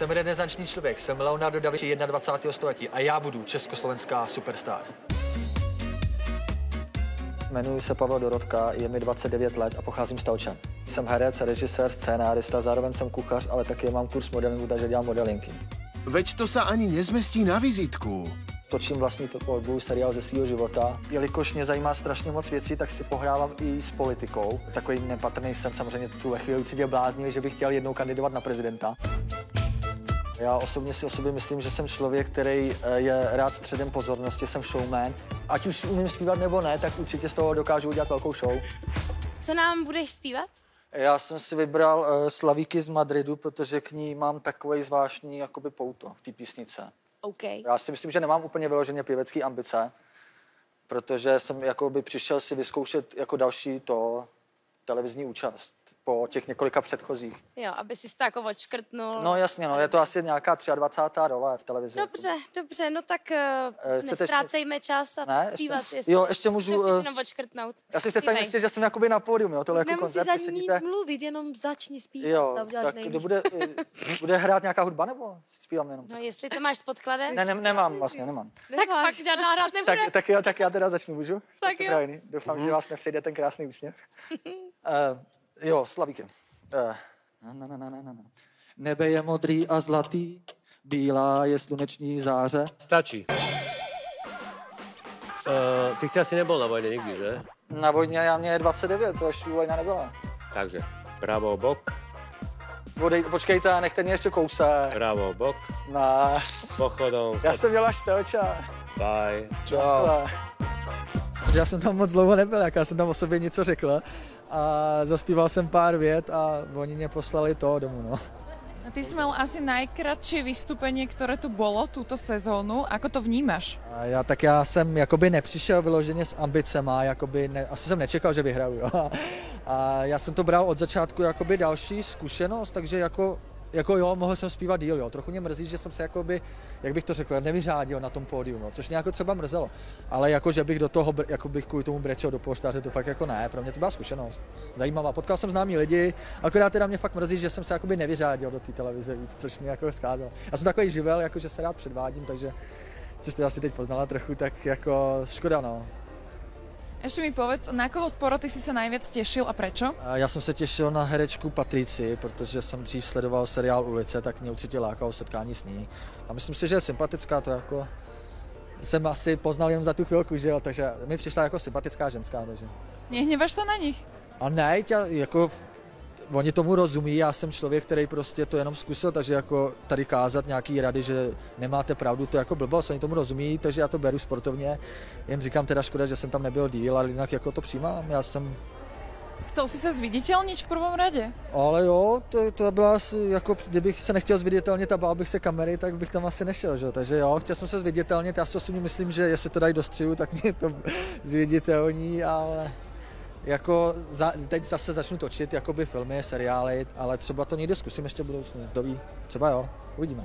Jsem renesanční člověk, jsem Leonardo da Vinci 21. století a já budu československá superstar. Jmenuji se Pavel Dorotka, je mi 29 let a pocházím z Telčan. Jsem herec, režisér, scénárista, zároveň jsem kuchař, ale taky mám kurz modelingu, takže dělám modelinky. Veď to sa ani nezmestí na vizitku. Točím vlastní tvorbu, seriál ze svého života. Jelikož mě zajímá strašně moc věcí, tak si pohrávám i s politikou. Takový nepatrný sen samozřejmě tuhle chvíli určitě bláznivý, že bych chtěl jednou kandidovat na prezidenta. Já osobně si o sobě myslím, že jsem člověk, který eh, je rád středem pozornosti, jsem showman. Ať už umím zpívat nebo ne, tak určitě z toho dokážu udělat velkou show. Co nám budeš zpívat? Já jsem si vybral uh, Slavíky z Madridu, protože k ní mám takový zvláštní jakoby pouto v té písnice. OK. Já si myslím, že nemám úplně vyloženě pěvecký ambice, protože jsem jakoby přišel si vyzkoušet jako další to televizní účast po těch několika předchozích. Jo, aby si to jako odškrtnul. No jasně, no, je to asi nějaká 23. role v televizi. Dobře, dobře, no tak Eh, uh, chcete nestrácejme čas a Ne, zpívat. ještě- jestli- jo, ještě můžu, jenom odškrtnout. Já si představím ještě, že jsem jakoby na pódium, jo, tohle jako Nemusíš koncert, ani vy nic mluvit, jenom začni zpívat jo, tak kdo bude, bude hrát nějaká hudba, nebo zpívám jenom? No jestli to máš s podkladem, Ne, ne, nemám vlastně, nemám. tak pak žádná hrát nebude. Tak, tak, jo, tak já teda začnu, můžu? Tak jo. Doufám, že vás nepřejde ten krásný úsměv. jo, Slavíky. Uh, na, na, na, na, na. Nebe je modrý a zlatý, bílá je sluneční záře. Stačí. Uh, ty jsi asi nebyl na vojně nikdy, že? Na vojně já mě je 29, to ještě vojna nebyla. Takže pravo bok, Vodej, počkejte, nechte mě ještě kousek. pravo bok, Na, pochodom, já jsem měl až telča. Bye. Já jsem tam moc dlouho nebyl, jak já jsem tam o sobě něco řekl a zaspíval jsem pár vět a oni mě poslali to domů, no. A ty si mal asi najkratšie vystúpenie, ktoré tu bolo túto sezónu. Ako to vnímaš? A já, tak já jsem jakoby nepřišel vyloženě s ambicema, jakoby ne, asi jsem nečekal, že vyhraju. Jo. A já jsem to bral od začátku jakoby další zkušenost, takže jako, jako jo, mohl jsem zpívat díl, jo. Trochu mě mrzí, že jsem se jakoby, jak bych to řekl, nevyřádil na tom pódiu, no, což mě jako třeba mrzelo. Ale jako, že bych do toho, jako bych kvůli tomu brečel do polštáře, to fakt jako ne, pro mě to byla zkušenost. Zajímavá, potkal jsem známý lidi, akorát teda mě fakt mrzí, že jsem se jakoby nevyřádil do té televize víc, což mě jako scházelo. Já jsem takový živel, jako že se rád předvádím, takže což teda asi teď poznala trochu, tak jako škoda no. Ešte mi povedz, na koho z poroty si sa najviac tešil a prečo? Já jsem se těšil na herečku Patrici, protože jsem dřív sledoval seriál Ulice, tak mě určitě lákalo setkání s ní. A myslím si, že je sympatická, to jako jsem asi poznal jenom za tu chvilku, že jo, takže mi přišla jako sympatická ženská, takže. Nehnevaš sa na nich? A ne, tě, jako oni tomu rozumí, já jsem člověk, který prostě to jenom zkusil, takže jako tady kázat nějaký rady, že nemáte pravdu, to je jako blbost, oni tomu rozumí, takže já to beru sportovně, jen říkám teda škoda, že jsem tam nebyl díl, ale jinak jako to přijímám, já jsem Chcel si sa zviditeľniť v prvom rade? Ale jo, to, to byla asi, jako kdybych se nechtěl zviditelnit a bál bych se kamery, tak bych tam asi nešel, že? Takže jo, chtěl jsem se zviditelnit, já si osobně myslím, že jestli to dají do střihu, tak mě to zviditelní, ale jako za, teď zase začnu točit jakoby filmy, seriály, ale třeba to někdy zkusím ještě budoucnu, kdo ví, třeba jo, uvidíme.